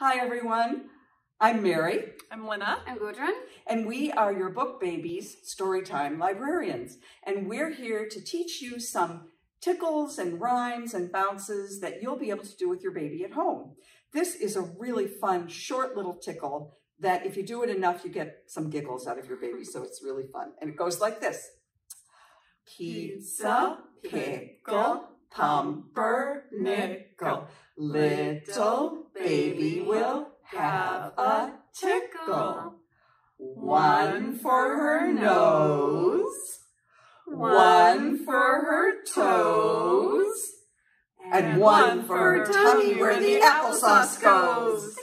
Hi, everyone. I'm Mary. I'm Lynna. I'm Gudrun. And we are your book babies, Storytime Librarians. And we're here to teach you some tickles and rhymes and bounces that you'll be able to do with your baby at home. This is a really fun, short little tickle that if you do it enough, you get some giggles out of your baby. So it's really fun. And it goes like this. Pizza, pickle, pumpernickel. Little baby will have a tickle. One for her nose, one for her toes, and one for her tummy where the applesauce goes.